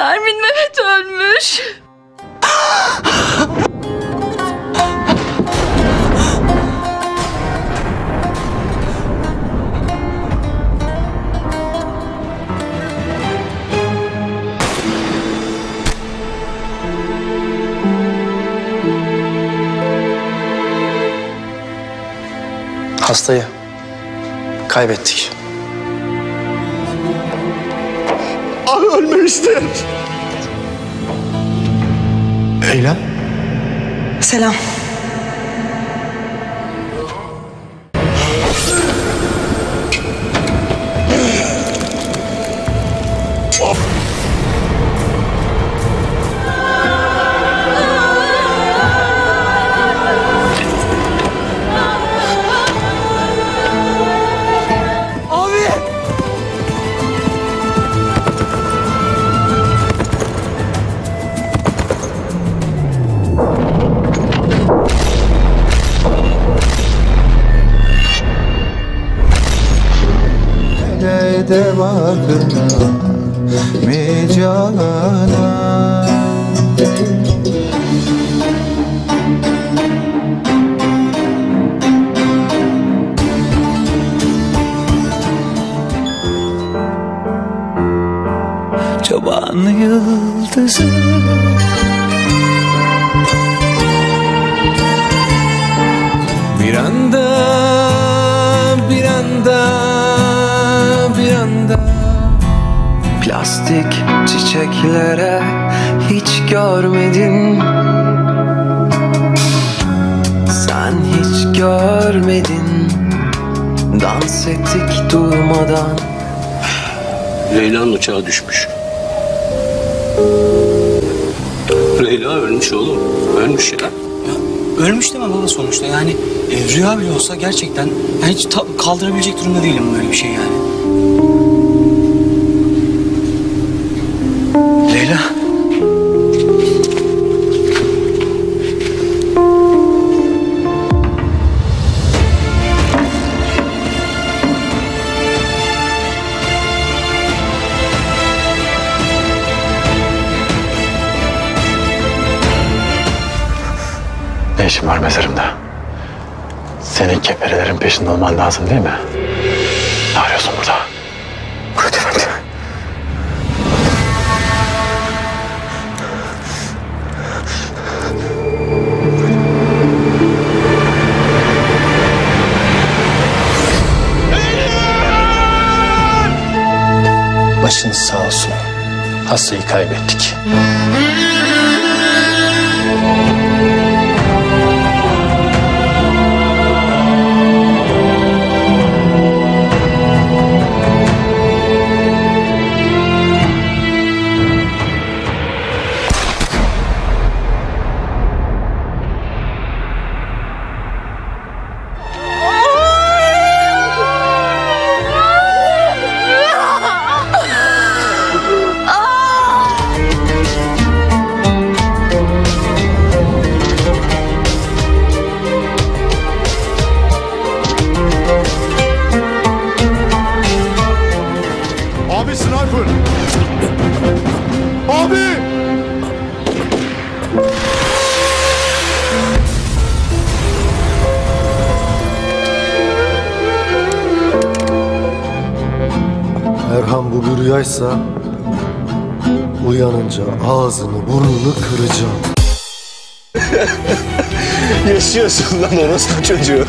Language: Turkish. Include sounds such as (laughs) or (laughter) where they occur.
Nermin Mehmet ölmüş. Hastayı kaybettik. Ölmemiştir. Eylem? Selam. De bakına mecana. Çoban yıldızı. Bir anda, Plastik çiçeklere hiç görmedin Sen hiç görmedin Dans ettik durmadan Leyla'nın uçağı düşmüş. Leyla ölmüş oğlum. Ölmüş ya. Ölmüş deme baba sonuçta yani e, rüya bile olsa gerçekten ben hiç ta- kaldırabilecek durumda değilim böyle bir şey yani. Ne işin var mezarımda? Senin keperelerin peşinde olman lazım değil mi? Ne arıyorsun burada? Murat Efendi. Başınız sağ olsun. Hastayı kaybettik. Abi. Erhan bu bir rüyaysa uyanınca ağzını burnunu kıracağım. (laughs) Yaşıyorsun lan orospu çocuğu. (laughs)